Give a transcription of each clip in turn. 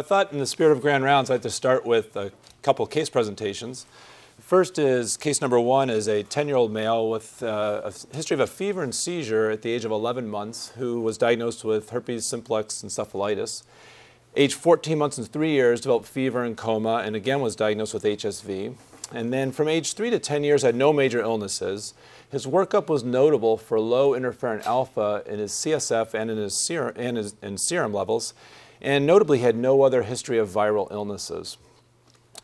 I thought in the spirit of grand rounds, I'd like to start with a couple case presentations. First is case number one is a 10-year-old male with uh, a history of a fever and seizure at the age of 11 months who was diagnosed with herpes simplex encephalitis. Age 14 months and three years, developed fever and coma, and again was diagnosed with HSV. And then from age three to 10 years, had no major illnesses. His workup was notable for low interferon alpha in his CSF and in his serum, and his, in serum levels and notably had no other history of viral illnesses.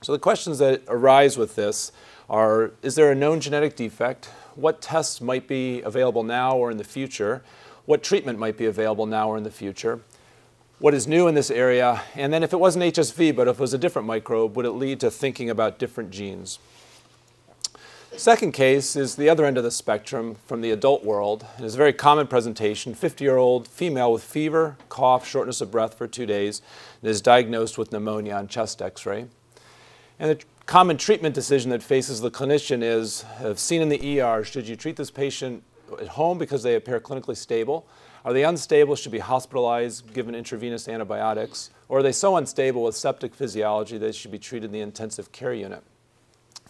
So the questions that arise with this are, is there a known genetic defect? What tests might be available now or in the future? What treatment might be available now or in the future? What is new in this area? And then if it wasn't HSV, but if it was a different microbe, would it lead to thinking about different genes? Second case is the other end of the spectrum from the adult world. It is a very common presentation, 50-year-old female with fever, cough, shortness of breath for two days, and is diagnosed with pneumonia on chest x-ray. And the common treatment decision that faces the clinician is, have seen in the ER, should you treat this patient at home because they appear clinically stable? Are they unstable, should be hospitalized, given intravenous antibiotics? Or are they so unstable with septic physiology they should be treated in the intensive care unit?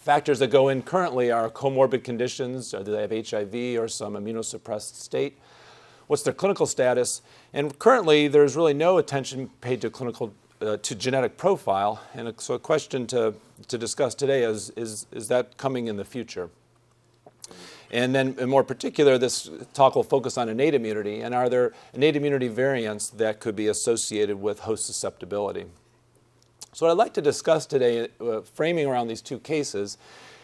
Factors that go in currently are comorbid conditions, or do they have HIV or some immunosuppressed state? What's their clinical status? And currently, there's really no attention paid to clinical uh, to genetic profile. And so a question to, to discuss today is, is, is that coming in the future? And then in more particular, this talk will focus on innate immunity. And are there innate immunity variants that could be associated with host susceptibility? So what I'd like to discuss today, uh, framing around these two cases,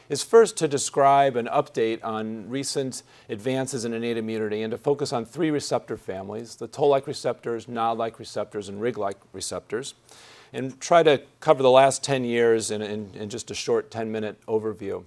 is first to describe an update on recent advances in innate immunity and to focus on three receptor families, the toll-like receptors, nod-like receptors, and rig-like receptors, and try to cover the last 10 years in, in, in just a short 10-minute overview.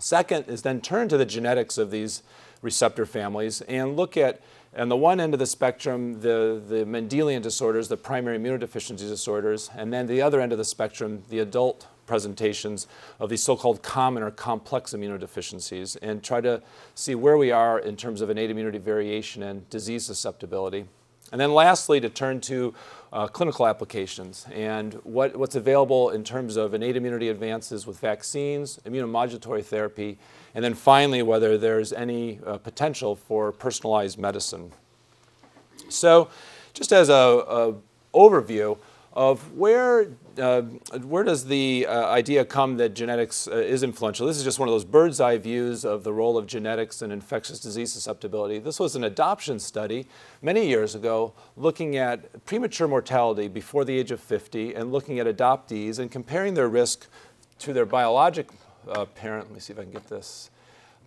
Second is then turn to the genetics of these receptor families and look at on the one end of the spectrum, the, the Mendelian disorders, the primary immunodeficiency disorders, and then the other end of the spectrum, the adult presentations of these so-called common or complex immunodeficiencies, and try to see where we are in terms of innate immunity variation and disease susceptibility. And then lastly, to turn to uh, clinical applications and what, what's available in terms of innate immunity advances with vaccines, immunomodulatory therapy, and then finally, whether there's any uh, potential for personalized medicine. So just as a, overview of where, uh, where does the uh, idea come that genetics uh, is influential. This is just one of those bird's eye views of the role of genetics in infectious disease susceptibility. This was an adoption study many years ago looking at premature mortality before the age of 50 and looking at adoptees and comparing their risk to their biologic uh, parent, let me see if I can get this,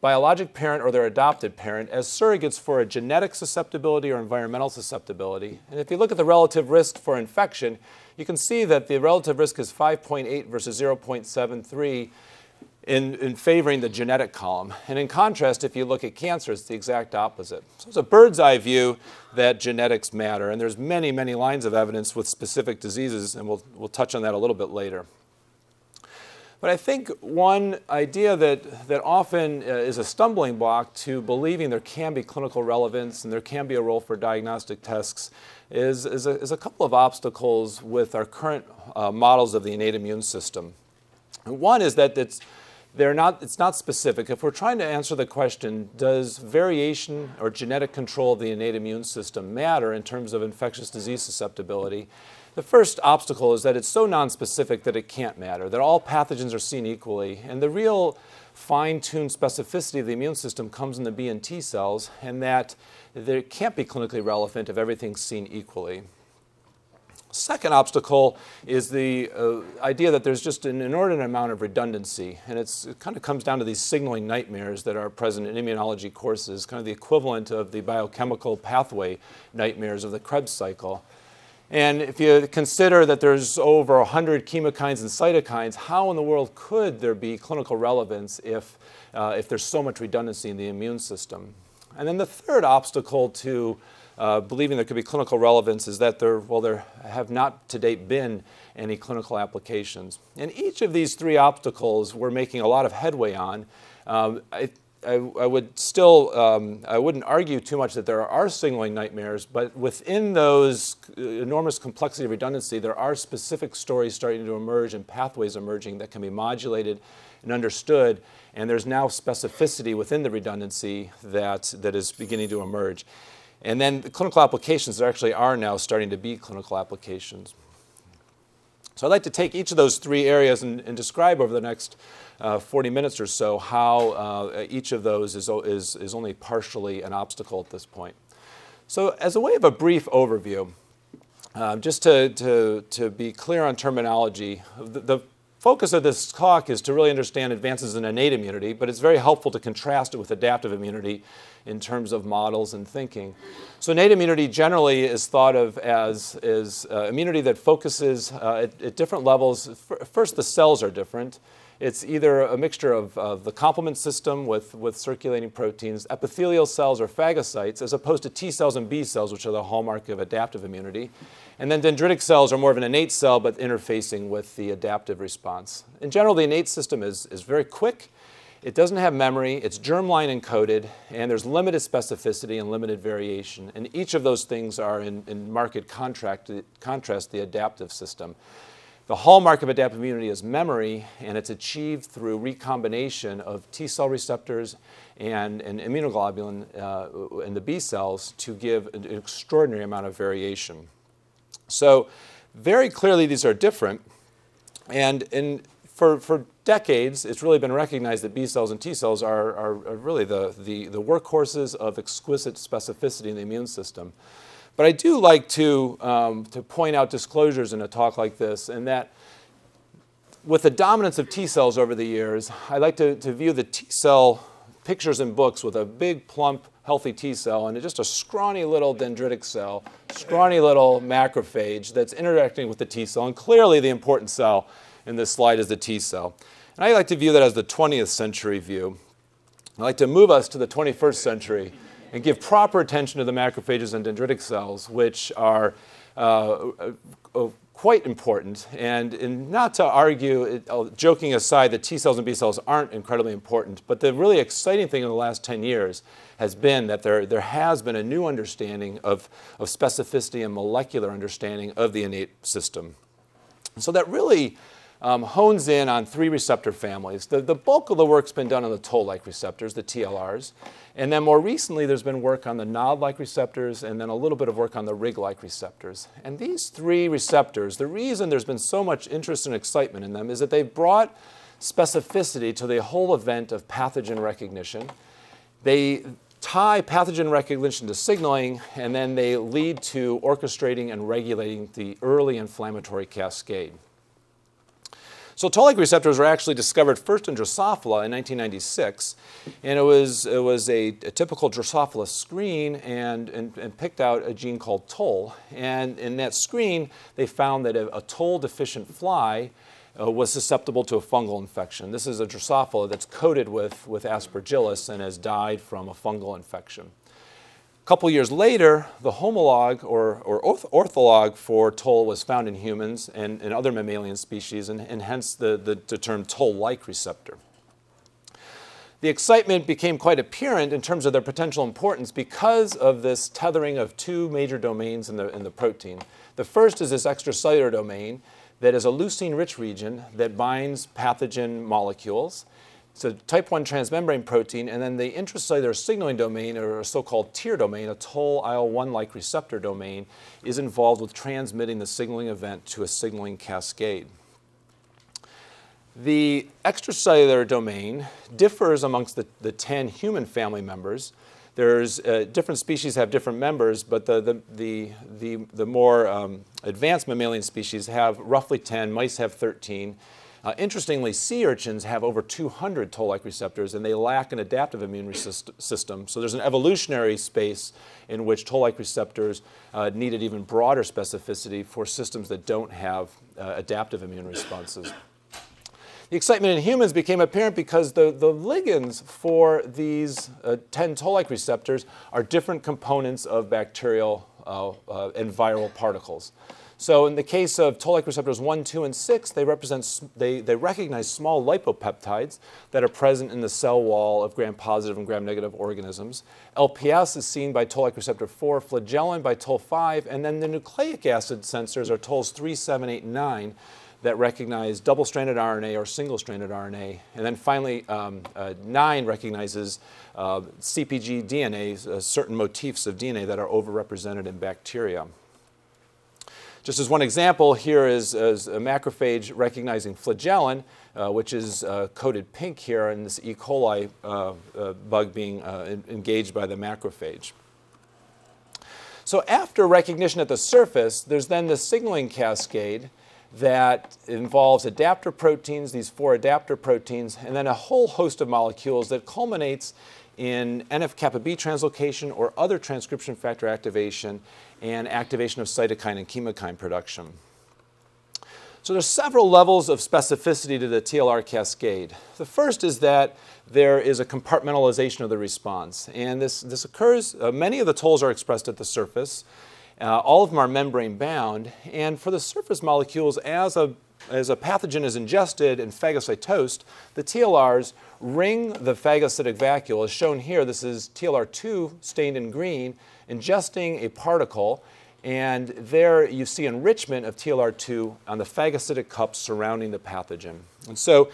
biologic parent or their adopted parent as surrogates for a genetic susceptibility or environmental susceptibility. And if you look at the relative risk for infection, you can see that the relative risk is 5.8 versus 0.73 in, in favoring the genetic column. And in contrast, if you look at cancer, it's the exact opposite. So it's a bird's eye view that genetics matter. And there's many, many lines of evidence with specific diseases, and we'll, we'll touch on that a little bit later. But I think one idea that, that often uh, is a stumbling block to believing there can be clinical relevance and there can be a role for diagnostic tests is, is, a, is a couple of obstacles with our current uh, models of the innate immune system. And one is that it's, they're not, it's not specific. If we're trying to answer the question, does variation or genetic control of the innate immune system matter in terms of infectious disease susceptibility? The first obstacle is that it's so nonspecific that it can't matter, that all pathogens are seen equally. And the real fine-tuned specificity of the immune system comes in the B and T cells, and that there can't be clinically relevant if everything's seen equally. Second obstacle is the uh, idea that there's just an inordinate amount of redundancy, and it kind of comes down to these signaling nightmares that are present in immunology courses, kind of the equivalent of the biochemical pathway nightmares of the Krebs cycle. And if you consider that there's over 100 chemokines and cytokines, how in the world could there be clinical relevance if, uh, if there's so much redundancy in the immune system? And then the third obstacle to uh, believing there could be clinical relevance is that there, well, there have not to date been any clinical applications. And each of these three obstacles we're making a lot of headway on. Um, I, I, I, would still, um, I wouldn't argue too much that there are signaling nightmares, but within those enormous complexity of redundancy, there are specific stories starting to emerge and pathways emerging that can be modulated and understood, and there's now specificity within the redundancy that, that is beginning to emerge. And then the clinical applications, there actually are now starting to be clinical applications. So I'd like to take each of those three areas and, and describe over the next uh, 40 minutes or so how uh, each of those is, is, is only partially an obstacle at this point. So as a way of a brief overview, um, just to, to, to be clear on terminology, the, the focus of this talk is to really understand advances in innate immunity, but it's very helpful to contrast it with adaptive immunity in terms of models and thinking. So innate immunity generally is thought of as, as uh, immunity that focuses uh, at, at, different levels. First, the cells are different. It's either a mixture of, of the complement system with, with circulating proteins, epithelial cells or phagocytes, as opposed to T cells and B cells, which are the hallmark of adaptive immunity. And then dendritic cells are more of an innate cell, but interfacing with the adaptive response. In general, the innate system is, is very quick. It doesn't have memory, it's germline encoded, and there's limited specificity and limited variation. And each of those things are in, in marked contrast, contrast the adaptive system. The hallmark of adaptive immunity is memory, and it's achieved through recombination of T cell receptors and, and immunoglobulin uh, in the B cells to give an extraordinary amount of variation. So, very clearly, these are different. And in, for, for decades, it's really been recognized that B cells and T cells are, are, are really the, the, the workhorses of exquisite specificity in the immune system. But I do like to, um, to point out disclosures in a talk like this, and that with the dominance of T cells over the years, I like to, to view the T cell pictures in books with a big, plump, healthy T cell and just a scrawny little dendritic cell, scrawny little macrophage that's interacting with the T cell. And clearly, the important cell in this slide is the T cell. And I like to view that as the 20th century view. I like to move us to the 21st century and give proper attention to the macrophages and dendritic cells, which are uh, uh, uh quite important. And, not to argue, uh, joking aside, that T cells and B cells aren't incredibly important, but the really exciting thing in the last 10 years has been that there, there has been a new understanding of, of specificity and molecular understanding of the innate system. So that really um, hones in on three receptor families. The, the bulk of the work's been done on the toll-like receptors, the TLRs. And then more recently, there's been work on the NOD-like receptors and then a little bit of work on the RIG-like receptors. And these three receptors, the reason there's been so much interest and excitement in them is that they've brought specificity to the whole event of pathogen recognition. They tie pathogen recognition to signaling, and then they lead to orchestrating and regulating the early inflammatory cascade. So toll-like receptors were actually discovered first in Drosophila in 1996, and it was, it was a, a typical Drosophila screen and, and, and, picked out a gene called toll. And in that screen, they found that a, a toll-deficient fly uh, was susceptible to a fungal infection. This is a Drosophila that's coated with, with aspergillus and has died from a fungal infection. A couple years later, the homolog or, or ortholog for toll was found in humans and, and other mammalian species, and, and hence the, the, the term toll-like receptor. The excitement became quite apparent in terms of their potential importance because of this tethering of two major domains in the, in the protein. The first is this extracellular domain that is a leucine-rich region that binds pathogen molecules. A type 1 transmembrane protein, and then the intracellular signaling domain, or so-called TIR domain, a toll IL-1-like receptor domain, is involved with transmitting the signaling event to a signaling cascade. The extracellular domain differs amongst the, the 10 human family members. There's uh, different species have different members, but the, the, the, the, the more um, advanced mammalian species have roughly 10, mice have 13, uh, interestingly, sea urchins have over 200 toll-like receptors, and they lack an adaptive immune system. So there's an evolutionary space in which toll-like receptors uh, needed even broader specificity for systems that don't have uh, adaptive immune responses. The excitement in humans became apparent because the, the ligands for these uh, 10 toll-like receptors are different components of bacterial uh, uh, and viral particles. So in the case of toll-like receptors 1, 2, and 6, they, represent, they, they recognize small lipopeptides that are present in the cell wall of gram-positive and gram-negative organisms. LPS is seen by toll-like receptor 4, flagellin by toll-5, and then the nucleic acid sensors are tolls 3, 7, 8, 9, that recognize double-stranded RNA or single-stranded RNA. And then finally, um, uh, 9 recognizes uh, CPG DNA, uh, certain motifs of DNA that are overrepresented in bacteria. Just as one example, here is, is a macrophage recognizing flagellin, uh, which is uh, pink here, and this E. coli uh, bug being engaged by the macrophage. So after recognition at the surface, there's then the signaling cascade that involves adapter proteins, these four adapter proteins, and then a whole host of molecules that culminates in NF-kappa B translocation or other transcription factor activation and activation of cytokine and chemokine production. So there's several levels of specificity to the TLR cascade. The first is that there is a compartmentalization of the response. And this, this occurs, uh, many of the tolls are expressed at the surface. Uh, all of them are membrane bound. And for the surface molecules, as a, as a pathogen is ingested and phagocytosed, the TLRs ring the phagocytic vacuole. As shown here, this is TLR2 stained in green, ingesting a particle. And there you see enrichment of TLR2 on the phagocytic cups surrounding the pathogen. And so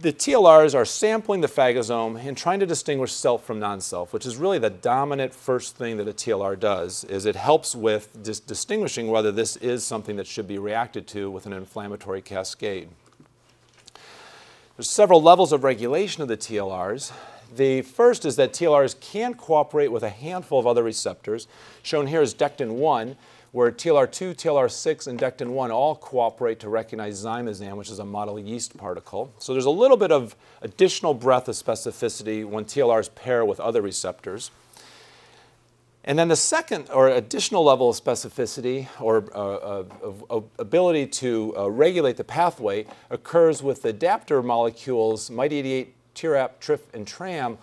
the TLRs are sampling the phagosome and trying to distinguish self from non-self, which is really the dominant first thing that a TLR does, is it helps with dis distinguishing whether this is something that should be reacted to with an inflammatory cascade. There's several levels of regulation of the TLRs. The first is that TLRs can cooperate with a handful of other receptors. Shown here is Dectin-1, where TLR2, TLR6, and Dectin-1 all cooperate to recognize zymosan, which is a model yeast particle. So there's a little bit of additional breadth of specificity when TLRs pair with other receptors. And then the second or additional level of specificity or uh, uh, ability to uh, regulate the pathway occurs with the adapter molecules, MyD88, TRAP, TRIF, and TRAM,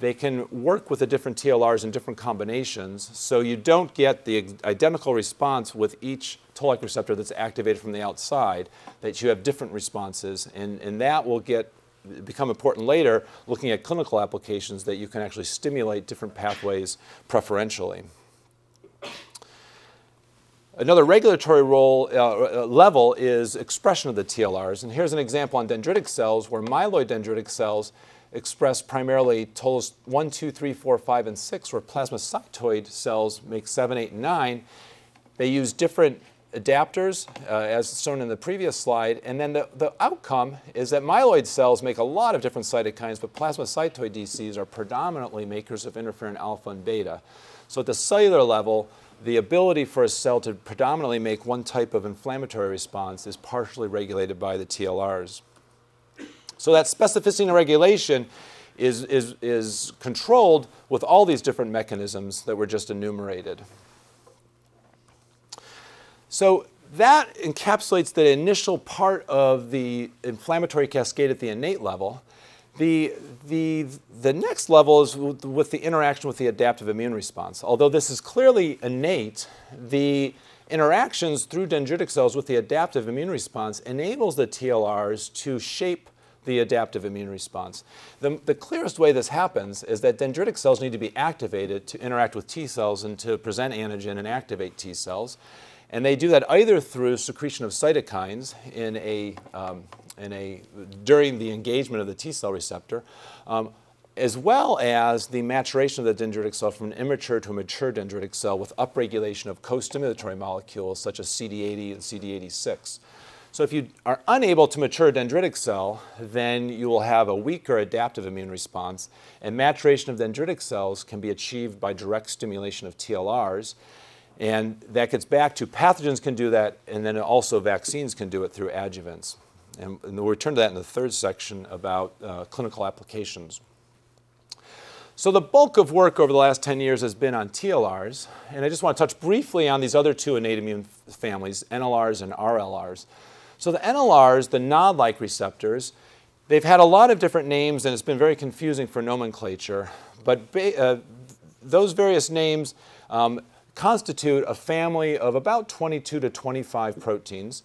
they can work with the different TLRs in different combinations, so you don't get the identical response with each toll-like receptor that's activated from the outside, that you have different responses, and, and that will get become important later looking at clinical applications that you can actually stimulate different pathways preferentially. Another regulatory role uh, uh level is expression of the TLRs. And here's an example on dendritic cells where myeloid dendritic cells express primarily tolls 1, 2, 3, 4, 5, and 6, where plasmacytoid cells make 7, 8, and 9. They use different adapters, uh, as shown in the previous slide, and then the, the outcome is that myeloid cells make a lot of different cytokines, but plasmacytoid DCs are predominantly makers of interferon alpha and beta. So at the cellular level, the ability for a cell to predominantly make one type of inflammatory response is partially regulated by the TLRs. So that specificity and regulation is, is, is controlled with all these different mechanisms that were just enumerated. So that encapsulates the initial part of the inflammatory cascade at the innate level. The, the, the next level is with, the interaction with the adaptive immune response. Although this is clearly innate, the interactions through dendritic cells with the adaptive immune response enables the TLRs to shape the adaptive immune response. The, the clearest way this happens is that dendritic cells need to be activated to interact with T cells and to present antigen and activate T cells. And they do that either through secretion of cytokines in a, um, in a, during the engagement of the T cell receptor, um, as well as the maturation of the dendritic cell from an immature to a mature dendritic cell with upregulation of co-stimulatory molecules such as CD80 and CD86. So if you are unable to mature a dendritic cell, then you will have a weaker adaptive immune response, and maturation of dendritic cells can be achieved by direct stimulation of TLRs. And that gets back to pathogens can do that, and then also vaccines can do it through adjuvants. And, and we'll return to that in the third section about uh, clinical applications. So the bulk of work over the last 10 years has been on TLRs, and I just want to touch briefly on these other two innate immune families, NLRs and RLRs. So the NLRs, the NOD-like receptors, they've had a lot of different names and it's been very confusing for nomenclature. But uh, those various names um, constitute a family of about 22 to 25 proteins.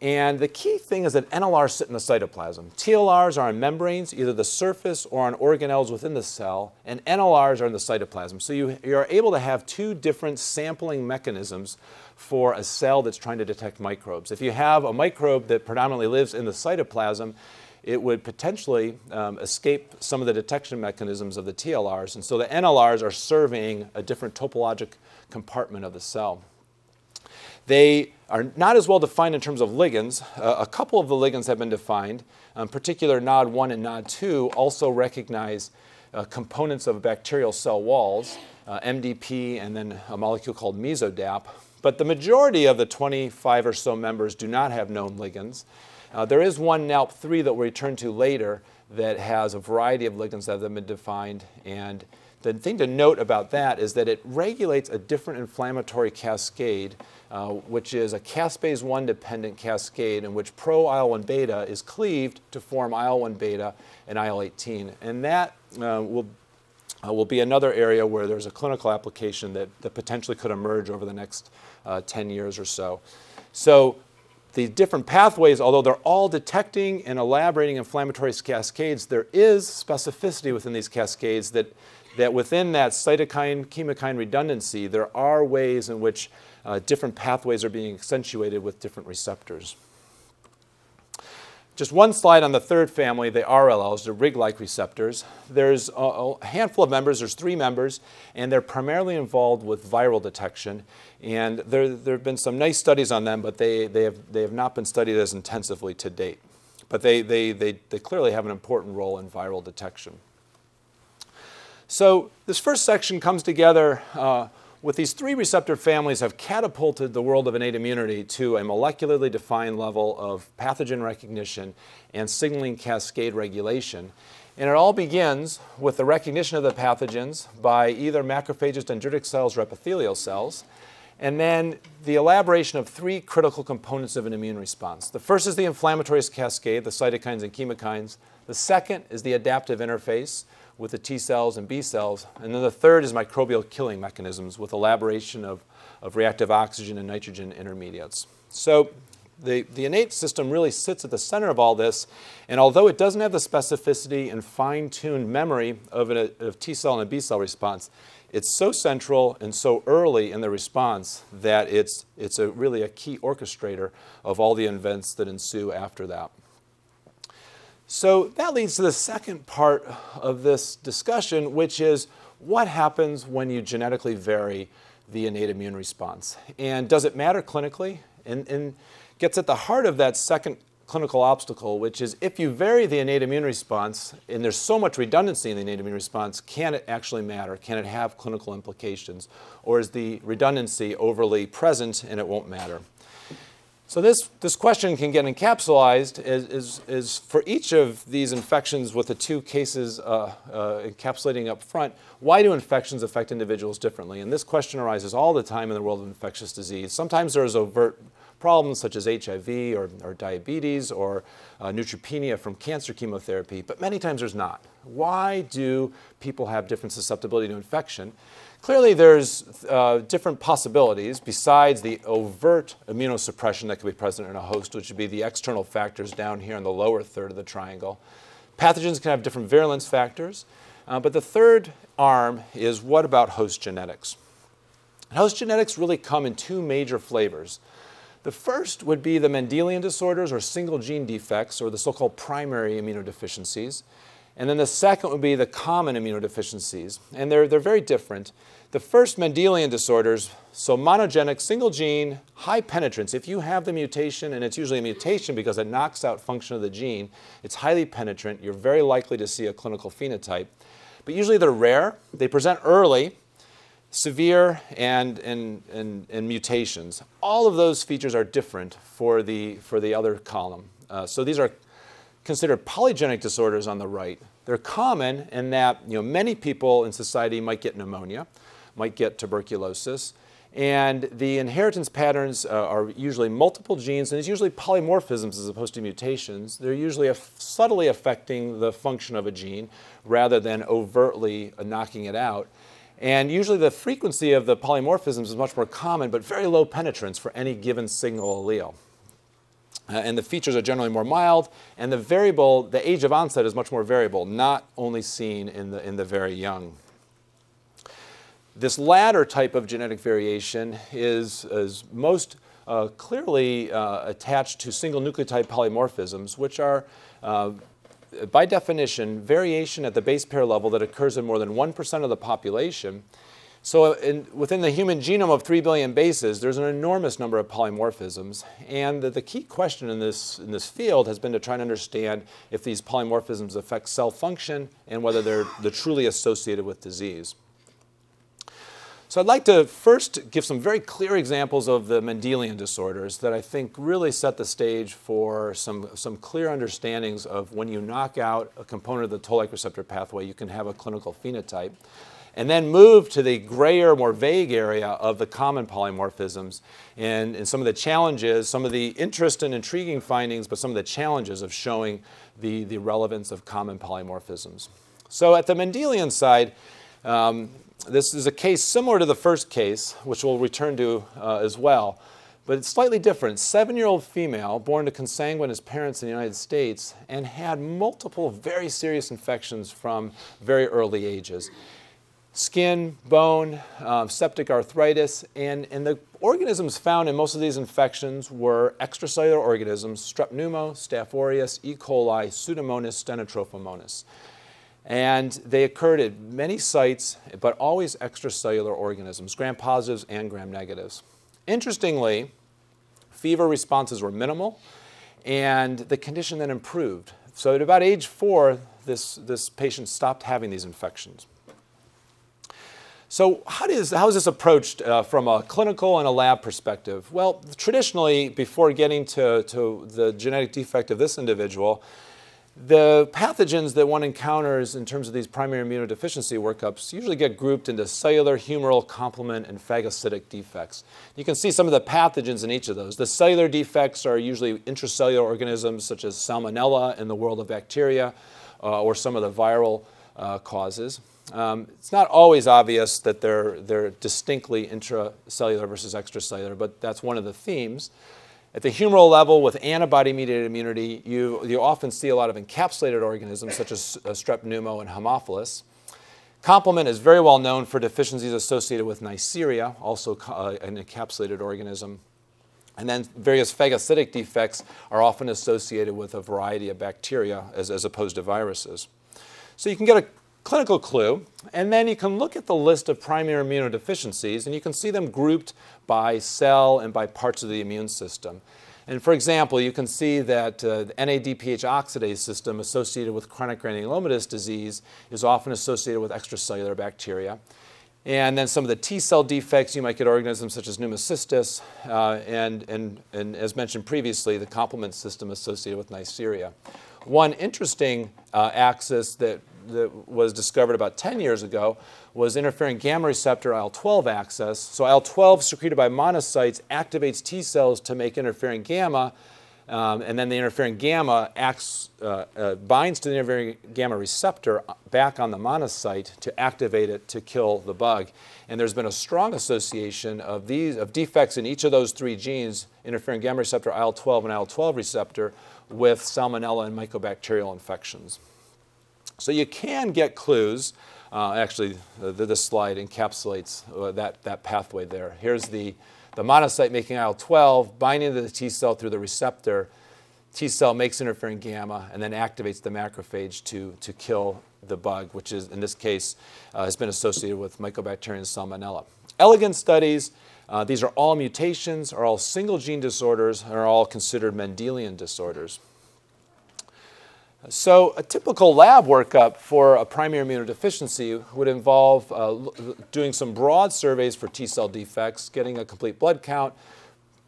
And the key thing is that NLRs sit in the cytoplasm. TLRs are on membranes, either the surface or on organelles within the cell, and NLRs are in the cytoplasm. So you, you are able to have two different sampling mechanisms for a cell that's trying to detect microbes. If you have a microbe that predominantly lives in the cytoplasm, it would potentially um, escape some of the detection mechanisms of the TLRs. And so the NLRs are serving a different topologic compartment of the cell. They are not as well defined in terms of ligands. Uh, a couple of the ligands have been defined. In um, particular, NOD1 and NOD2 also recognize uh, components of bacterial cell walls, uh, MDP, and then a molecule called meso-DAP. But the majority of the 25 or so members do not have known ligands. Uh, there is one NALP3 that we'll return to later that has a variety of ligands that have been defined. And the thing to note about that is that it regulates a different inflammatory cascade, uh, which is a caspase 1 dependent cascade in which pro IL 1 beta is cleaved to form IL 1 beta and IL 18. And that uh, will uh, will be another area where there's a clinical application that, that potentially could emerge over the next uh, 10 years or so. So the different pathways, although they're all detecting and elaborating inflammatory cascades, there is specificity within these cascades that, that within that cytokine chemokine redundancy, there are ways in which uh, different pathways are being accentuated with different receptors. Just one slide on the third family, the RLRs, the RIG-like receptors. There's a, handful of members, there's three members, and they're primarily involved with viral detection. And there, there have been some nice studies on them, but they, they, have, they have not been studied as intensively to date. But they, they, they, they clearly have an important role in viral detection. So this first section comes together uh, with these three receptor families have catapulted the world of innate immunity to a molecularly defined level of pathogen recognition and signaling cascade regulation. And it all begins with the recognition of the pathogens by either macrophages, dendritic cells, or epithelial cells, and then the elaboration of three critical components of an immune response. The first is the inflammatory cascade, the cytokines and chemokines. The second is the adaptive interface, with the T cells and B cells. And then the third is microbial killing mechanisms with elaboration of, of reactive oxygen and nitrogen intermediates. So the, the innate system really sits at the center of all this. And although it doesn't have the specificity and fine-tuned memory of a of T cell and a B cell response, it's so central and so early in the response that it's, it's a, really a key orchestrator of all the events that ensue after that. So that leads to the second part of this discussion, which is what happens when you genetically vary the innate immune response? And does it matter clinically? And, and gets at the heart of that second clinical obstacle, which is if you vary the innate immune response, and there's so much redundancy in the innate immune response, can it actually matter? Can it have clinical implications? Or is the redundancy overly present and it won't matter? So this, this question can get encapsulated is, is, is for each of these infections with the two cases uh, uh, encapsulating up front, why do infections affect individuals differently? And this question arises all the time in the world of infectious disease. Sometimes there's overt problems such as HIV or, or diabetes or uh, neutropenia from cancer chemotherapy, but many times there's not. Why do people have different susceptibility to infection? Clearly, there's uh, different possibilities besides the overt immunosuppression that could be present in a host, which would be the external factors down here in the lower third of the triangle. Pathogens can have different virulence factors. Uh, but the third arm is what about host genetics? Host genetics really come in two major flavors. The first would be the Mendelian disorders or single gene defects or the so-called primary immunodeficiencies. And then the second would be the common immunodeficiencies. And they're, they're very different. The first Mendelian disorders, so monogenic, single gene, high penetrance. If you have the mutation, and it's usually a mutation because it knocks out function of the gene, it's highly penetrant. You're very likely to see a clinical phenotype. But usually they're rare. They present early, severe, and, and, and, and mutations. All of those features are different for the, for the other column. Uh, so these are considered polygenic disorders on the right. They're common in that you know, many people in society might get pneumonia, might get tuberculosis, and the inheritance patterns uh, are usually multiple genes, and it's usually polymorphisms as opposed to mutations. They're usually subtly affecting the function of a gene rather than overtly uh, knocking it out. And usually the frequency of the polymorphisms is much more common, but very low penetrance for any given single allele. Uh, and the features are generally more mild, and the variable, the age of onset is much more variable, not only seen in the, in the very young. This latter type of genetic variation is, is most uh, clearly uh, attached to single nucleotide polymorphisms, which are, uh, by definition, variation at the base pair level that occurs in more than 1% of the population so in, within the human genome of 3 billion bases, there's an enormous number of polymorphisms. And the, the, key question in this, in this field has been to try and understand if these polymorphisms affect cell function and whether they're, they're truly associated with disease. So I'd like to first give some very clear examples of the Mendelian disorders that I think really set the stage for some, some clear understandings of when you knock out a component of the toll-like receptor pathway, you can have a clinical phenotype and then move to the grayer, more vague area of the common polymorphisms and, and some of the challenges, some of the interest and intriguing findings, but some of the challenges of showing the, the relevance of common polymorphisms. So at the Mendelian side, um, this is a case similar to the first case, which we'll return to uh, as well, but it's slightly different. Seven-year-old female born to consanguineous parents in the United States and had multiple very serious infections from very early ages skin, bone, um, septic arthritis, and, and the organisms found in most of these infections were extracellular organisms, strep pneumo, staph aureus, E. coli, Pseudomonas, stenotrophomonas. And they occurred at many sites, but always extracellular organisms, gram-positives and gram-negatives. Interestingly, fever responses were minimal, and the condition then improved. So at about age four, this, this patient stopped having these infections. So how, does, how is this approached uh, from a clinical and a lab perspective? Well, traditionally, before getting to, to the genetic defect of this individual, the pathogens that one encounters in terms of these primary immunodeficiency workups usually get grouped into cellular, humoral, complement, and phagocytic defects. You can see some of the pathogens in each of those. The cellular defects are usually intracellular organisms such as salmonella in the world of bacteria uh, or some of the viral uh, causes. Um, it's not always obvious that they're, they're distinctly intracellular versus extracellular, but that's one of the themes. At the humoral level, with antibody-mediated immunity, you, you often see a lot of encapsulated organisms, such as uh, strep pneumo and Haemophilus. Complement is very well known for deficiencies associated with Neisseria, also uh, an encapsulated organism. And then various phagocytic defects are often associated with a variety of bacteria as, as opposed to viruses. So you can get a clinical clue, and then you can look at the list of primary immunodeficiencies, and you can see them grouped by cell and by parts of the immune system. And for example, you can see that uh, the NADPH oxidase system associated with chronic granulomatous disease is often associated with extracellular bacteria. And then some of the T cell defects, you might get organisms such as pneumocystis, uh, and, and, and as mentioned previously, the complement system associated with Neisseria. One interesting uh, axis that that was discovered about 10 years ago was interferon gamma receptor IL-12 axis. So IL-12 secreted by monocytes activates T cells to make interferon gamma, um, and then the interferon gamma acts, uh, uh, binds to the interferon gamma receptor back on the monocyte to activate it to kill the bug. And there's been a strong association of these of defects in each of those three genes, interferon gamma receptor, IL-12, and IL-12 receptor, with salmonella and mycobacterial infections. So you can get clues. Uh, actually, the, this slide encapsulates uh, that, that pathway there. Here's the, the monocyte making IL-12, binding to the T cell through the receptor. T cell makes interferon gamma and then activates the macrophage to, to kill the bug, which is, in this case, uh, has been associated with Mycobacterium salmonella. Elegant studies, uh, these are all mutations, are all single gene disorders, and are all considered Mendelian disorders. So a typical lab workup for a primary immunodeficiency would involve uh, doing some broad surveys for T cell defects, getting a complete blood count,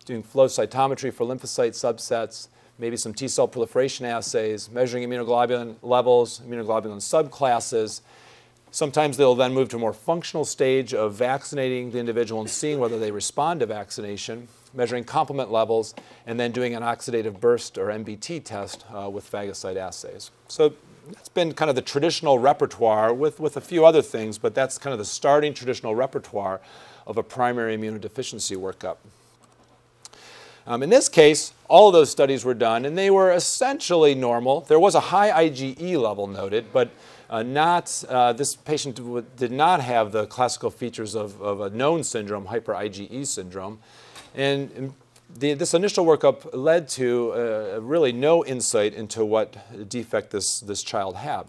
doing flow cytometry for lymphocyte subsets, maybe some T cell proliferation assays, measuring immunoglobulin levels, immunoglobulin subclasses. Sometimes they'll then move to a more functional stage of vaccinating the individual and seeing whether they respond to vaccination measuring complement levels, and then doing an oxidative burst or NBT test uh, with phagocyte assays. So that's been kind of the traditional repertoire with, with a few other things, but that's kind of the starting traditional repertoire of a primary immunodeficiency workup. Um, in this case, all of those studies were done, and they were essentially normal. There was a high IgE level noted, but uh, not, uh, this patient did not have the classical features of, of a known syndrome, hyper IgE syndrome. And the, this initial workup led to uh, really no insight into what defect this, this child had.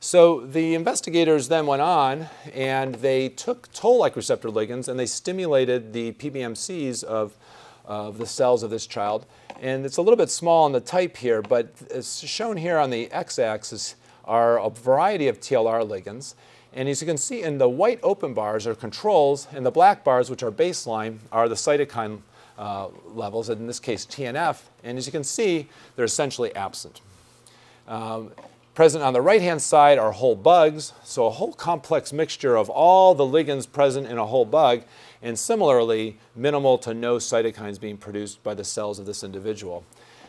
So the investigators then went on and they took toll-like receptor ligands and they stimulated the PBMCs of, of the cells of this child. And it's a little bit small on the type here, but it's shown here on the x-axis are a variety of TLR ligands. And as you can see in the white open bars are controls, and the black bars, which are baseline, are the cytokine uh, levels, in this case TNF. And as you can see, they're essentially absent. Um, present on the right-hand side are whole bugs, so a whole complex mixture of all the ligands present in a whole bug, and similarly, minimal to no cytokines being produced by the cells of this individual.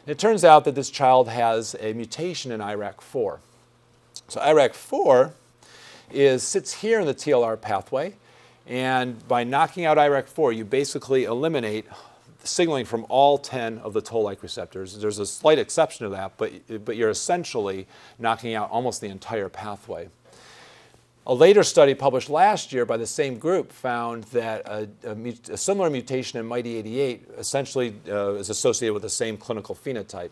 it turns out that this child has a mutation in IRAK4. So IRAK4 is, sits here in the TLR pathway. And by knocking out IRAK4, you basically eliminate signaling from all 10 of the toll-like receptors. There's a slight exception to that, but, but you're essentially knocking out almost the entire pathway. A later study published last year by the same group found that a, a, a similar mutation in MYD88 essentially uh, is associated with the same clinical phenotype.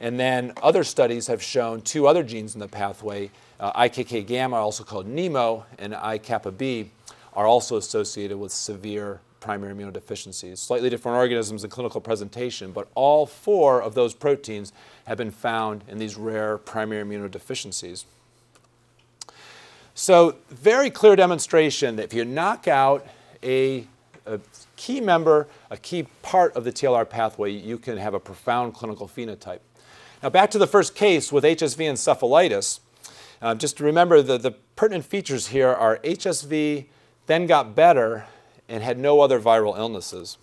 And then other studies have shown two other genes in the pathway, uh, IKK gamma, also called NEMO, and I kappa B, are also associated with severe primary immunodeficiencies. Slightly different organisms in clinical presentation, but all four of those proteins have been found in these rare primary immunodeficiencies. So, very clear demonstration that if you knock out a, a, key member, a key part of the TLR pathway, you can have a profound clinical phenotype. Now, back to the first case with HSV encephalitis. Uh, just remember that the pertinent features here are HSV then got better and had no other viral illnesses.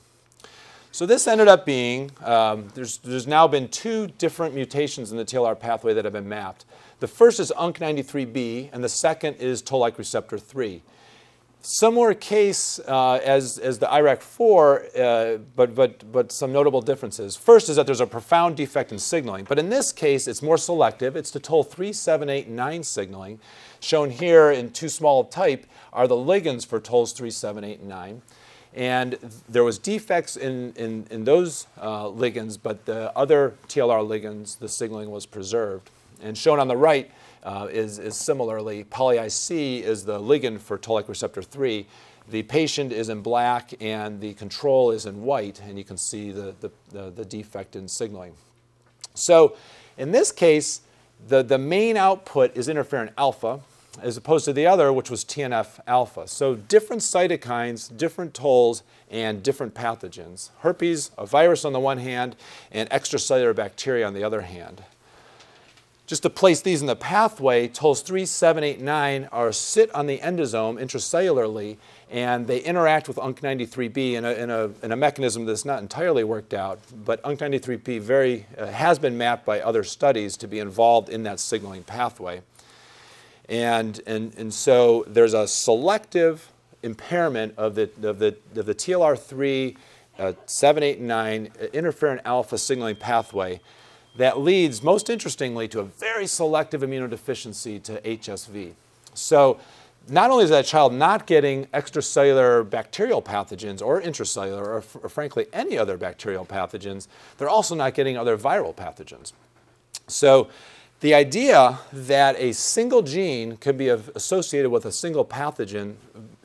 So this ended up being, um, there's, there's now been two different mutations in the TLR pathway that have been mapped. The first is UNC93B, and the second is toll-like receptor 3. Similar case uh, as, as the IRAK4, uh, but, but, but some notable differences. First is that there's a profound defect in signaling, but in this case, it's more selective. It's to toll 3, 7, 8, 9 signaling. Shown here in too small type are the ligands for tolls 3, 7, 8, and 9. And there was defects in, in, in those uh, ligands, but the other TLR ligands, the signaling was preserved. And shown on the right uh, is, is similarly, poly-IC is the ligand for toll-like receptor 3. The patient is in black and the control is in white, and you can see the, the, the, the defect in signaling. So in this case, the, the main output is interferon alpha, as opposed to the other, which was TNF alpha. So different cytokines, different tolls, and different pathogens. Herpes, a virus on the one hand, and extracellular bacteria on the other hand. Just to place these in the pathway, tolls 3, 7, 8, 9 are sit on the endosome intracellularly, and they interact with UNC93B in a, in a, in a mechanism that's not entirely worked out, but UNC93B very, uh, has been mapped by other studies to be involved in that signaling pathway. And, and, and so there's a selective impairment of the, of the, of the TLR3, uh, 7, 8, and 9 uh, interferon alpha signaling pathway that leads, most interestingly, to a very selective immunodeficiency to HSV. So not only is that child not getting extracellular bacterial pathogens or intracellular or, or, frankly any other bacterial pathogens, they're also not getting other viral pathogens. So the idea that a single gene can be associated with a single pathogen,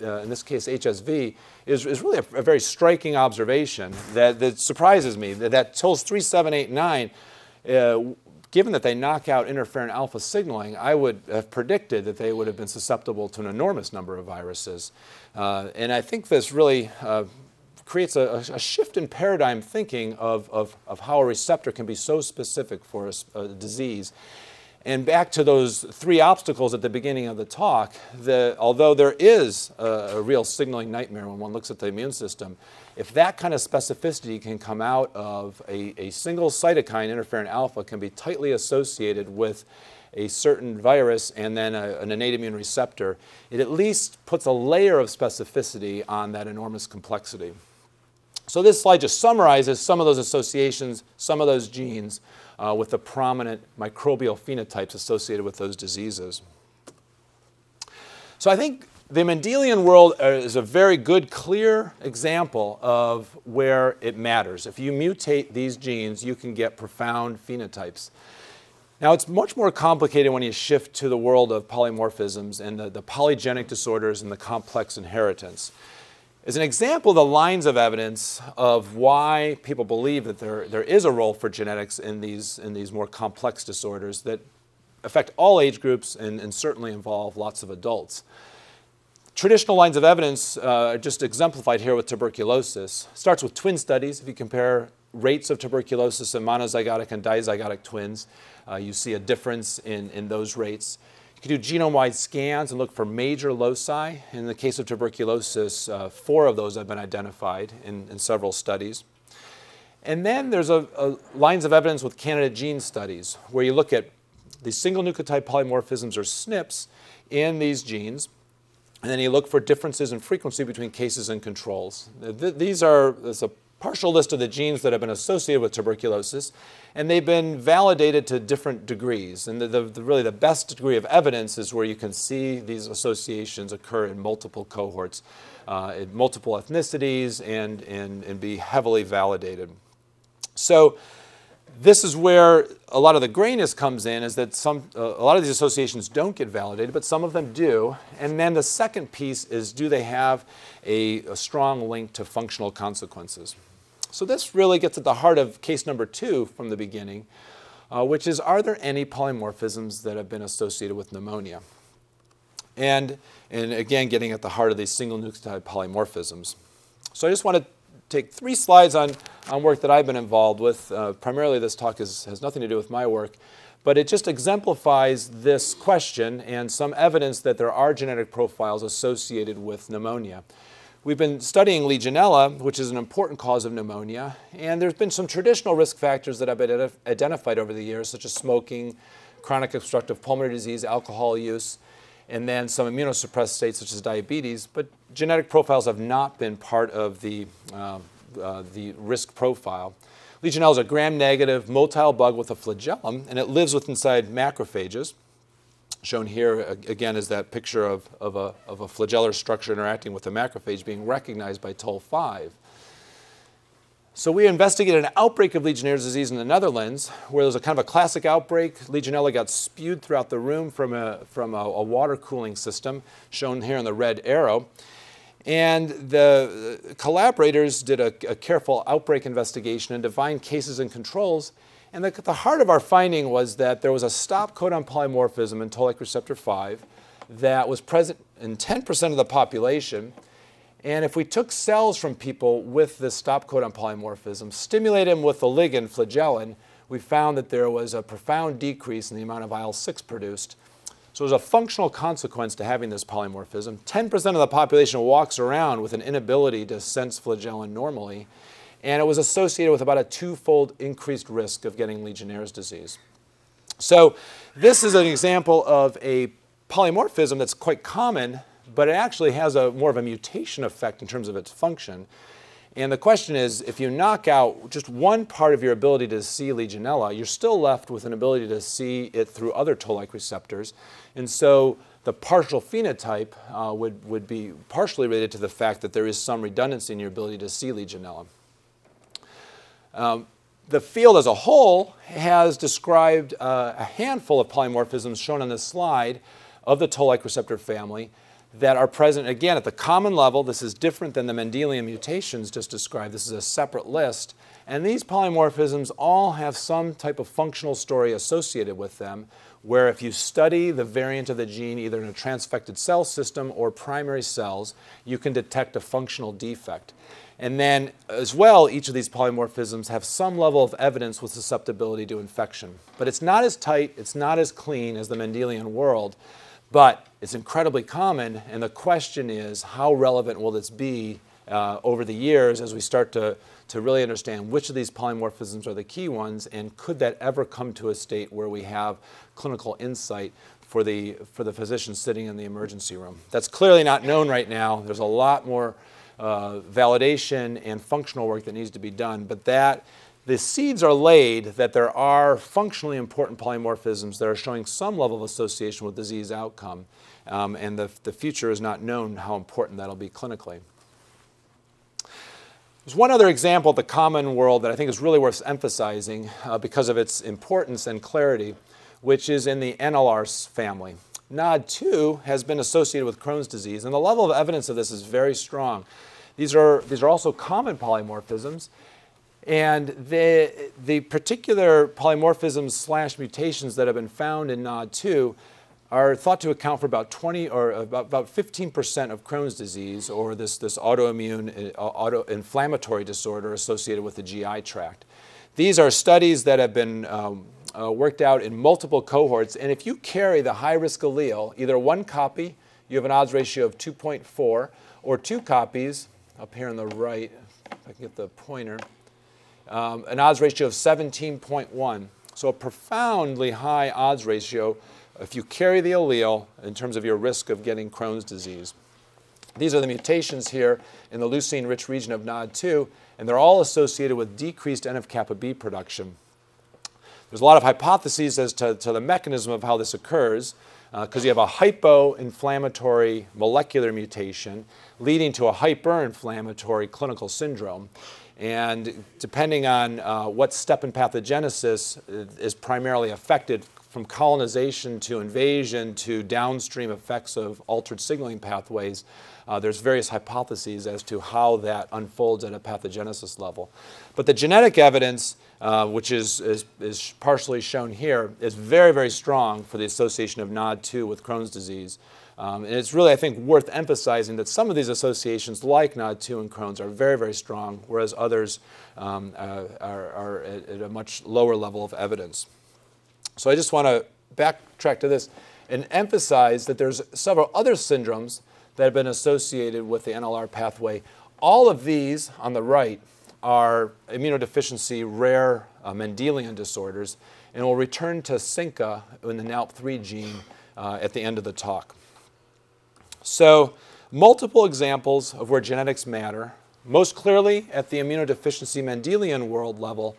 uh, in this case HSV, is, is really a, a, very striking observation that, that surprises me. That, that tolls 3789 uh, given that they knock out interferon alpha signaling, I would have predicted that they would have been susceptible to an enormous number of viruses. Uh, and I think this really uh, creates a, a, shift in paradigm thinking of, of, of, how a receptor can be so specific for a, a disease. And back to those three obstacles at the beginning of the talk, the, although there is a, a, real signaling nightmare when one looks at the immune system, if that kind of specificity can come out of a, a single cytokine, interferon alpha, can be tightly associated with a certain virus and then a, an innate immune receptor, it at least puts a layer of specificity on that enormous complexity. So this slide just summarizes some of those associations, some of those genes, uh, with the prominent microbial phenotypes associated with those diseases. So I think the Mendelian world uh, is a very good, clear example of where it matters. If you mutate these genes, you can get profound phenotypes. Now, it's much more complicated when you shift to the world of polymorphisms and the, the polygenic disorders and the complex inheritance. As an example, the lines of evidence of why people believe that there, there is a role for genetics in these, in these more complex disorders that affect all age groups and, and certainly involve lots of adults. Traditional lines of evidence uh, are just exemplified here with tuberculosis. Starts with twin studies. If you compare rates of tuberculosis in monozygotic and dizygotic twins, uh, you see a difference in, in those rates You can do genome-wide scans and look for major loci. In the case of tuberculosis, uh, four of those have been identified in, in several studies. And then there's a, a lines of evidence with candidate gene studies, where you look at the single nucleotide polymorphisms or SNPs in these genes, and then you look for differences in frequency between cases and controls. Th these are, there's a partial list of the genes that have been associated with tuberculosis, and they've been validated to different degrees. And the, the, the, really the best degree of evidence is where you can see these associations occur in multiple cohorts, uh, in multiple ethnicities, and, and, and be heavily validated. So this is where a lot of the grayness comes in is that some, uh, a lot of these associations don't get validated, but some of them do. And then the second piece is do they have a, a strong link to functional consequences? So this really gets at the heart of case number two from the beginning, uh, which is are there any polymorphisms that have been associated with pneumonia? And, and again, getting at the heart of these single nucleotide polymorphisms. So I just want to take three slides on, on work that I've been involved with. Uh, primarily, this talk is, has nothing to do with my work, but it just exemplifies this question and some evidence that there are genetic profiles associated with pneumonia. We've been studying Legionella, which is an important cause of pneumonia, and there's been some traditional risk factors that have been identified over the years, such as smoking, chronic obstructive pulmonary disease, alcohol use, and then some immunosuppressed states such as diabetes. But genetic profiles have not been part of the, uh, uh, the risk profile. Legionella is a gram-negative motile bug with a flagellum, and it lives within inside macrophages. Shown here again is that picture of, of, a, of a flagellar structure interacting with a macrophage being recognized by TOL5. So we investigated an outbreak of Legionnaire's disease in the Netherlands, where there was a kind of a classic outbreak. Legionella got spewed throughout the room from a, from a, a water cooling system, shown here in the red arrow. And the collaborators did a, a careful outbreak investigation and defined cases and controls and the, the heart of our finding was that there was a stop codon polymorphism in toll-like receptor 5 that was present in 10% of the population. And if we took cells from people with this stop codon polymorphism, stimulated them with the ligand flagellin, we found that there was a profound decrease in the amount of IL-6 produced. So there's a functional consequence to having this polymorphism. 10% of the population walks around with an inability to sense flagellin normally and it was associated with about a twofold increased risk of getting Legionnaire's disease. So this is an example of a polymorphism that's quite common, but it actually has a more of a mutation effect in terms of its function. And the question is, if you knock out just one part of your ability to see Legionella, you're still left with an ability to see it through other toll-like receptors. And so the partial phenotype uh, would, would be partially related to the fact that there is some redundancy in your ability to see Legionella. Um, the field as a whole has described uh, a handful of polymorphisms shown on this slide of the toll-like receptor family that are present, again, at the common level. This is different than the Mendelian mutations just described. This is a separate list. And these polymorphisms all have some type of functional story associated with them, where if you study the variant of the gene either in a transfected cell system or primary cells, you can detect a functional defect. And then, as well, each of these polymorphisms have some level of evidence with susceptibility to infection. But it's not as tight, it's not as clean as the Mendelian world, but it's incredibly common. And the question is, how relevant will this be uh, over the years as we start to, to really understand which of these polymorphisms are the key ones, and could that ever come to a state where we have clinical insight for the, for the physician sitting in the emergency room? That's clearly not known right now. There's a lot more uh, validation and functional work that needs to be done. But that the seeds are laid that there are functionally important polymorphisms that are showing some level of association with disease outcome. Um, and the, the future is not known how important that'll be clinically. There's one other example of the common world that I think is really worth emphasizing uh, because of its importance and clarity, which is in the NLR family. NOD2 has been associated with Crohn's disease, and the level of evidence of this is very strong. These are, these are also common polymorphisms, and the, the particular polymorphisms slash mutations that have been found in NOD2 are thought to account for about 20 or about, about 15% of Crohn's disease or this, this autoimmune uh, autoinflammatory disorder associated with the GI tract. These are studies that have been um, uh, worked out in multiple cohorts. And if you carry the high risk allele, either one copy, you have an odds ratio of 2.4, or two copies, up here on the right, if I can get the pointer, um, an odds ratio of 17.1. So a profoundly high odds ratio if you carry the allele in terms of your risk of getting Crohn's disease. These are the mutations here in the leucine rich region of NOD2, and they're all associated with decreased NF kappa B production. There's a lot of hypotheses as to, to the mechanism of how this occurs because uh, you have a hypo-inflammatory molecular mutation leading to a hyper-inflammatory clinical syndrome. And depending on uh, what step in pathogenesis is primarily affected, from colonization to invasion to downstream effects of altered signaling pathways, uh, there's various hypotheses as to how that unfolds at a pathogenesis level. But the genetic evidence uh, which is, is, is, partially shown here, is very, very strong for the association of NOD2 with Crohn's disease. Um, and it's really, I think, worth emphasizing that some of these associations, like NOD2 and Crohn's, are very, very strong, whereas others um, uh, are, are at, at, a much lower level of evidence. So I just want to backtrack to this and emphasize that there's several other syndromes that have been associated with the NLR pathway. All of these on the right are immunodeficiency rare uh, Mendelian disorders, and we'll return to SINCA in the NALP3 gene uh, at the end of the talk. So, multiple examples of where genetics matter, most clearly at the immunodeficiency Mendelian world level,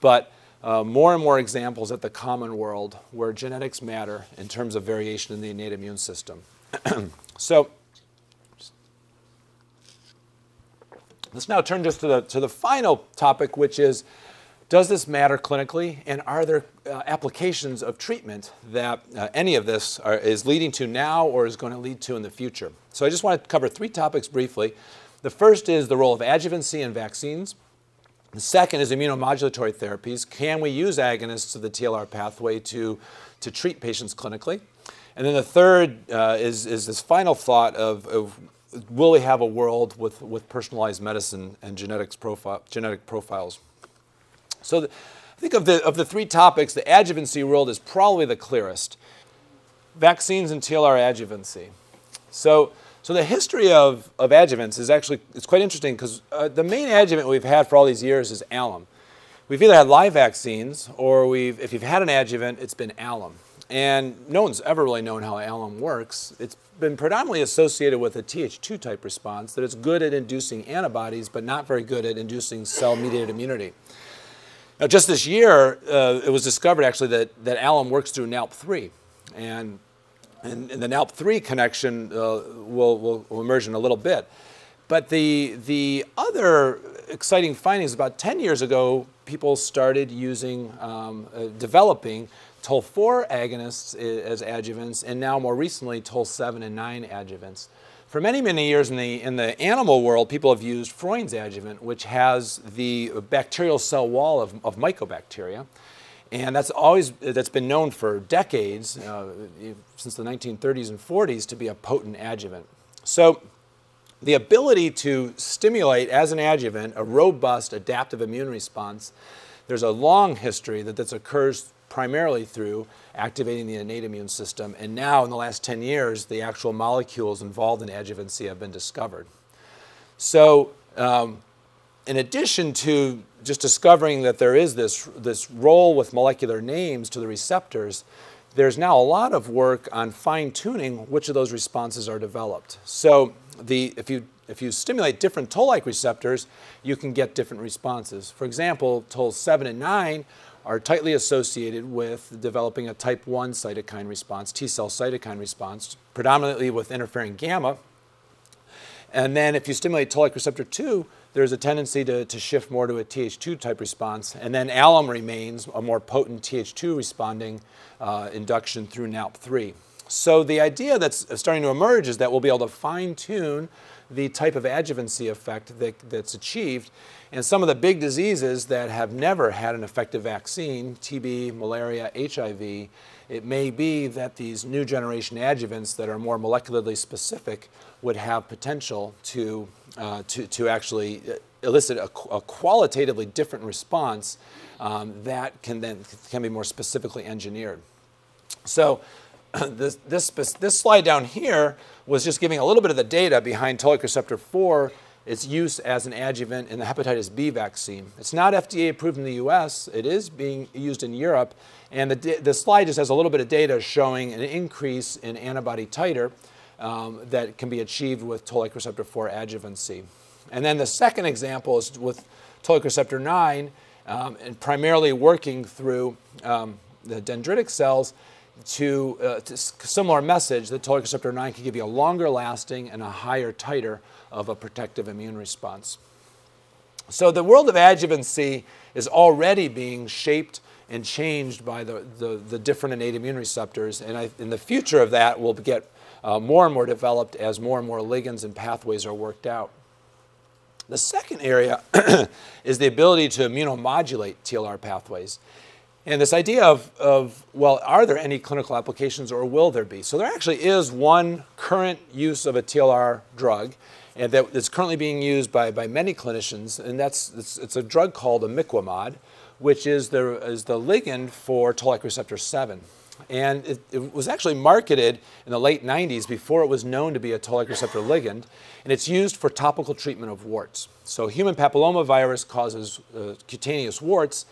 but uh, more and more examples at the common world where genetics matter in terms of variation in the innate immune system. so, Let's now turn just to the, to the final topic, which is does this matter clinically, and are there uh, applications of treatment that uh, any of this are, is leading to now or is going to lead to in the future? So I just want to cover three topics briefly. The first is the role of adjuvancy in vaccines. The second is immunomodulatory therapies. Can we use agonists of the TLR pathway to, to treat patients clinically? And then the third uh, is, is this final thought of, of will we have a world with, with personalized medicine and genetics profile, genetic profiles? So the, I think of the, of the three topics, the adjuvancy world is probably the clearest. Vaccines and TLR adjuvancy. So, so the history of, of adjuvants is actually it's quite interesting because uh, the main adjuvant we've had for all these years is alum. We've either had live vaccines or we've, if you've had an adjuvant, it's been alum. And no one's ever really known how alum works. It's been predominantly associated with a Th2 type response, that it's good at inducing antibodies, but not very good at inducing cell mediated immunity. Now, just this year, uh, it was discovered actually that, that alum works through NALP3. And, and, and the NALP3 connection uh, will, will, will emerge in a little bit. But the, the other exciting findings about 10 years ago, people started using, um, uh, developing TOL4 agonists as adjuvants, and now more recently TOL7 and 9 adjuvants. For many, many years in the, in the animal world, people have used Freund's adjuvant, which has the bacterial cell wall of, of mycobacteria. And that's always, that's been known for decades, uh, since the 1930s and 40s, to be a potent adjuvant. So the ability to stimulate as an adjuvant a robust adaptive immune response, there's a long history that this occurs primarily through activating the innate immune system. And now, in the last 10 years, the actual molecules involved in adjuvancy have been discovered. So, um, in addition to just discovering that there is this, this role with molecular names to the receptors, there's now a lot of work on fine tuning which of those responses are developed. So, the, if, you, if you stimulate different toll like receptors, you can get different responses. For example, toll 7 and 9 are tightly associated with developing a type 1 cytokine response, T cell cytokine response, predominantly with interferon gamma. And then if you stimulate toll-like receptor 2, there's a tendency to, to shift more to a Th2 type response. And then alum remains a more potent Th2 responding uh, induction through NALP3. So the idea that's starting to emerge is that we'll be able to fine tune the type of adjuvancy effect that, that's achieved. And some of the big diseases that have never had an effective vaccine, TB, malaria, HIV, it may be that these new generation adjuvants that are more molecularly specific would have potential to, uh, to, to actually elicit a, a qualitatively different response um, that can then can be more specifically engineered. So this, this, this slide down here was just giving a little bit of the data behind toll-like receptor 4, its use as an adjuvant in the hepatitis B vaccine. It's not FDA approved in the US, it is being used in Europe, and the, the slide just has a little bit of data showing an increase in antibody titer um, that can be achieved with toll-like receptor 4 adjuvancy. And then the second example is with toll-like receptor 9, um, and primarily working through um, the dendritic cells, to, uh, to similar message that toll receptor 9 can give you a longer lasting and a higher titer of a protective immune response. So the world of adjuvancy is already being shaped and changed by the, the, the different innate immune receptors, and I, in the future of that will get uh, more and more developed as more and more ligands and pathways are worked out. The second area is the ability to immunomodulate TLR pathways. And this idea of, of, well, are there any clinical applications or will there be? So there actually is one current use of a TLR drug and that is currently being used by, by many clinicians, and that's it's, it's a drug called imiquimod, which is the, is the ligand for toll-like receptor 7. And it, it, was actually marketed in the late 90s before it was known to be a toll-like receptor ligand, and it's used for topical treatment of warts. So human papillomavirus causes uh, cutaneous warts,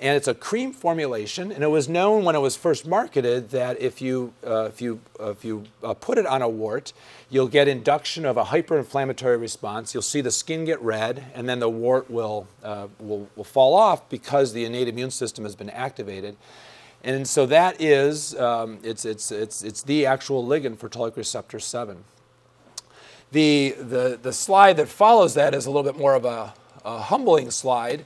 and it's a cream formulation. And it was known when it was first marketed that if you, uh, if you, uh, if you uh, put it on a wart, you'll get induction of a hyperinflammatory response. You'll see the skin get red, and then the wart will, uh, will, will fall off because the innate immune system has been activated. And so that is, um, it's, it's, it's, it's the actual ligand for toll-like receptor 7. The, the, the slide that follows that is a little bit more of a, a humbling slide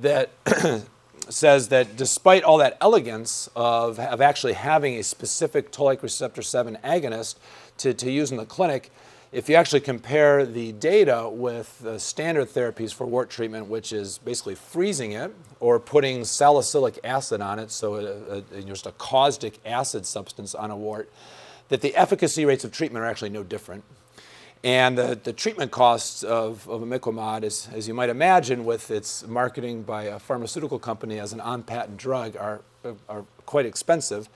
that says that despite all that elegance of, of actually having a specific toll-like receptor 7 agonist to, to use in the clinic, if you actually compare the data with the standard therapies for wart treatment, which is basically freezing it or putting salicylic acid on it, so a, a, just a caustic acid substance on a wart, that the efficacy rates of treatment are actually no different. And the, the treatment costs of, of imiquimod, is, as you might imagine, with its marketing by a pharmaceutical company as an on-patent drug, are, are quite expensive.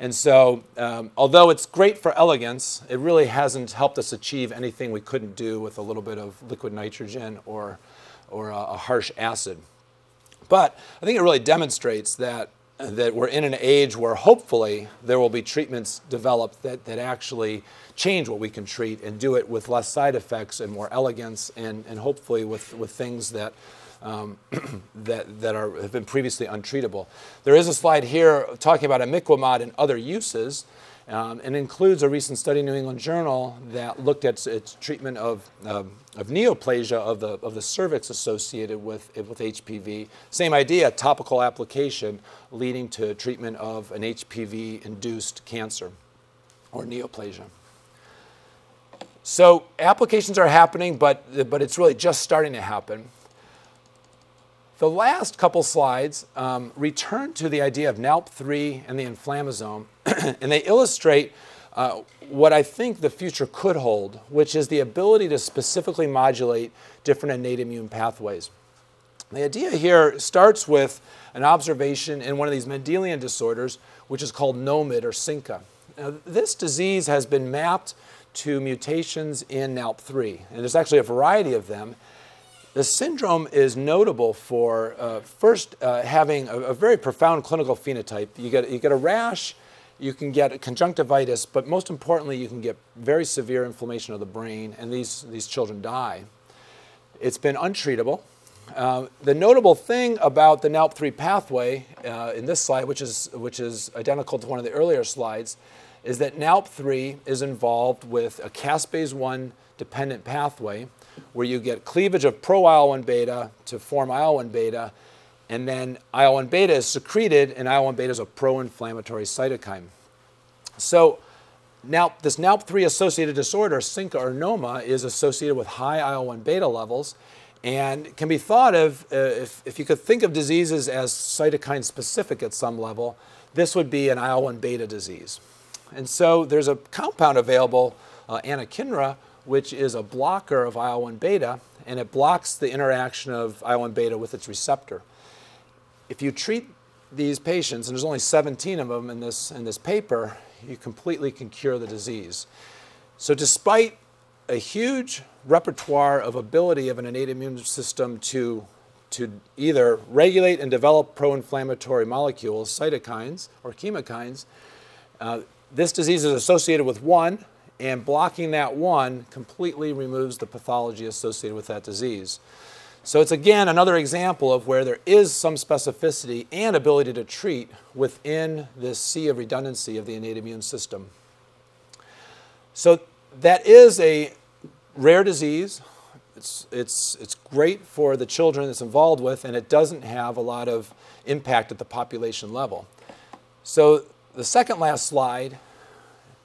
And so, um, although it's great for elegance, it really hasn't helped us achieve anything we couldn't do with a little bit of liquid nitrogen or, or a, a harsh acid. But I think it really demonstrates that that we're in an age where hopefully there will be treatments developed that, that actually change what we can treat and do it with less side effects and more elegance and, and hopefully with, with things that, um, that, that are, have been previously untreatable. There is a slide here talking about imiquimod and other uses. Um, and includes a recent study in New England Journal that looked at its treatment of, um, of neoplasia of the, of the cervix associated with, with HPV. Same idea, topical application leading to treatment of an HPV-induced cancer or neoplasia. So applications are happening, but, but it's really just starting to happen. The last couple slides um, return to the idea of NALP3 and the inflammasome, and they illustrate uh, what I think the future could hold, which is the ability to specifically modulate different innate immune pathways. The idea here starts with an observation in one of these Mendelian disorders, which is called NOMID or SINCA. Now, this disease has been mapped to mutations in NALP3. And there's actually a variety of them. The syndrome is notable for uh, first uh, having a, a, very profound clinical phenotype. You get, you get a rash, you can get conjunctivitis, but most importantly, you can get very severe inflammation of the brain, and these, these children die. It's been untreatable. Uh, the notable thing about the NALP3 pathway uh, in this slide, which is, which is identical to one of the earlier slides, is that NALP3 is involved with a caspase 1 dependent pathway where you get cleavage of pro-IL-1 beta to form IL-1 beta, and then IL-1 beta is secreted, and IL-1 beta is a pro-inflammatory cytokine. So now this NALP3 associated disorder, SINCA or NOMA, is associated with high IL-1 beta levels and can be thought of, uh, if, if you could think of diseases as cytokine specific at some level, this would be an IL-1 beta disease. And so there's a compound available, uh, anakinra, which is a blocker of IL-1 beta, and it blocks the interaction of IL-1 beta with its receptor. If you treat these patients, and there's only 17 of them in this, in this paper, you completely can cure the disease. So despite a huge repertoire of ability of an innate immune system to, to either regulate and develop pro-inflammatory molecules, cytokines or chemokines, uh, this disease is associated with one, and blocking that one completely removes the pathology associated with that disease. So it's again another example of where there is some specificity and ability to treat within this sea of redundancy of the innate immune system. So that is a rare disease. It's, it's, it's great for the children it's involved with, and it doesn't have a lot of impact at the population level. So the second last slide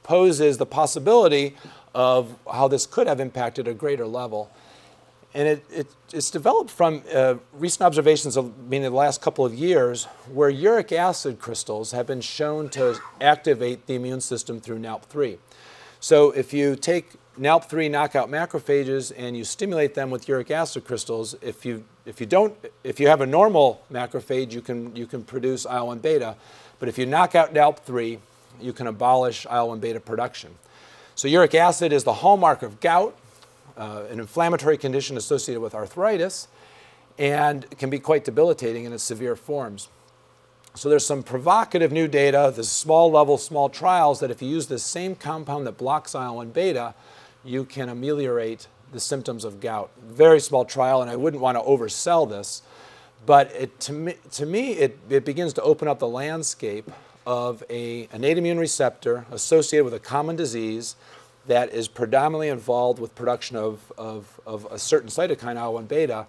poses the possibility of how this could have impacted a greater level. And it, it, it's developed from uh, recent observations, of, meaning the last couple of years, where uric acid crystals have been shown to activate the immune system through NALP3. So if you take NALP3 knockout macrophages and you stimulate them with uric acid crystals, if you, if you don't, if you have a normal macrophage, you can, you can produce IL-1 beta. But if you knock out NALP3, you can abolish IL-1 beta production. So uric acid is the hallmark of gout, uh, an inflammatory condition associated with arthritis, and can be quite debilitating in its severe forms. So there's some provocative new data, the small level, small trials that if you use the same compound that blocks IL-1 beta, you can ameliorate the symptoms of gout. Very small trial, and I wouldn't want to oversell this, but it, to me, to me it, it begins to open up the landscape of a innate immune receptor associated with a common disease that is predominantly involved with production of, of, of a certain cytokine, IL-1 beta,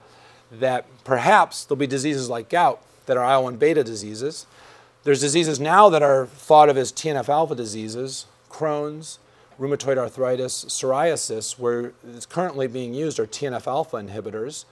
that perhaps there'll be diseases like gout that are IL-1 beta diseases. There's diseases now that are thought of as TNF-alpha diseases, Crohn's, rheumatoid arthritis, psoriasis, where it's currently being used are TNF-alpha inhibitors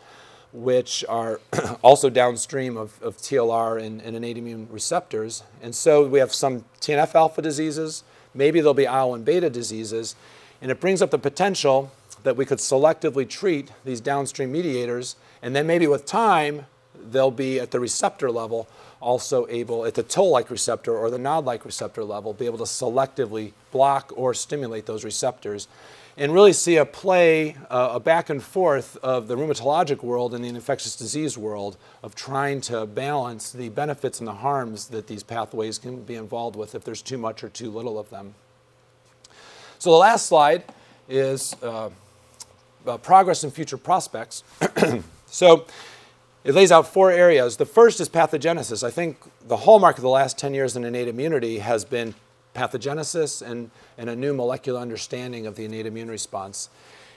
which are also downstream of, of TLR and, and, innate immune receptors. And so we have some TNF alpha diseases, maybe there'll be IL-1 beta diseases, and it brings up the potential that we could selectively treat these downstream mediators, and then maybe with time, they'll be at the receptor level also able, at the toll-like receptor or the nod-like receptor level, be able to selectively block or stimulate those receptors and really see a play, uh, a back and forth of the rheumatologic world and the infectious disease world of trying to balance the benefits and the harms that these pathways can be involved with if there's too much or too little of them. So the last slide is uh, uh, progress and future prospects. so it lays out four areas. The first is pathogenesis. I think the hallmark of the last 10 years in innate immunity has been pathogenesis and, and a new molecular understanding of the innate immune response.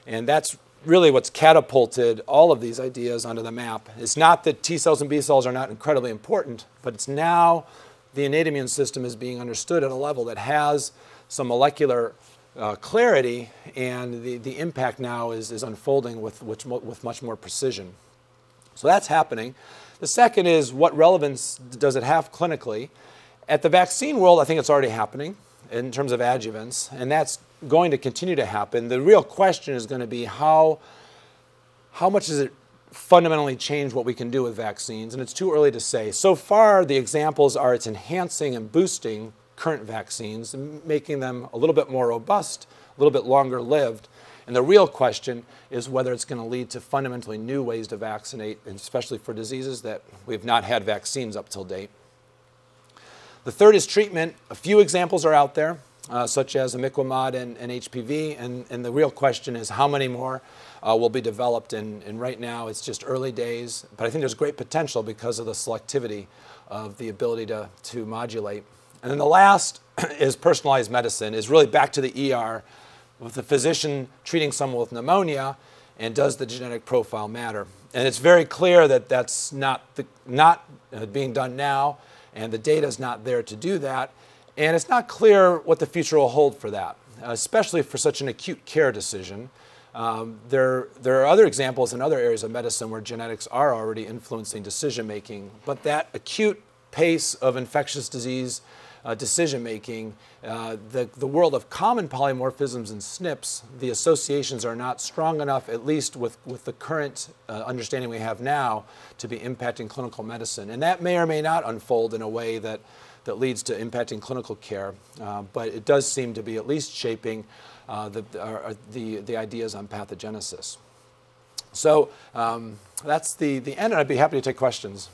And that's really what's catapulted all of these ideas onto the map. It's not that T cells and B cells are not incredibly important, but it's now the innate immune system is being understood at a level that has some molecular uh, clarity, and the, the impact now is, is unfolding with, with, with much more precision. So that's happening. The second is what relevance does it have clinically? At the vaccine world, I think it's already happening in terms of adjuvants, and that's going to continue to happen. The real question is going to be how, how much does it fundamentally change what we can do with vaccines? And it's too early to say. So far, the examples are it's enhancing and boosting current vaccines, making them a little bit more robust, a little bit longer lived. And the real question is whether it's going to lead to fundamentally new ways to vaccinate, and especially for diseases that we've not had vaccines up till date. The third is treatment. A few examples are out there, uh, such as imiquimod and, and HPV, and, and, the real question is how many more uh, will be developed. And, and, right now it's just early days, but I think there's great potential because of the selectivity of the ability to, to modulate. And then the last is personalized medicine, is really back to the ER with the physician treating someone with pneumonia, and does the genetic profile matter? And it's very clear that that's not, the, not uh, being done now and the data is not there to do that. And it's not clear what the future will hold for that, especially for such an acute care decision. Um, there, there are other examples in other areas of medicine where genetics are already influencing decision making, but that acute pace of infectious disease uh, decision making, uh, the, the world of common polymorphisms and SNPs, the associations are not strong enough, at least with, with the current uh, understanding we have now, to be impacting clinical medicine. And that may or may not unfold in a way that, that leads to impacting clinical care, uh, but it does seem to be at least shaping uh, the, uh, the, the ideas on pathogenesis. So um, that's the, the end, and I'd be happy to take questions.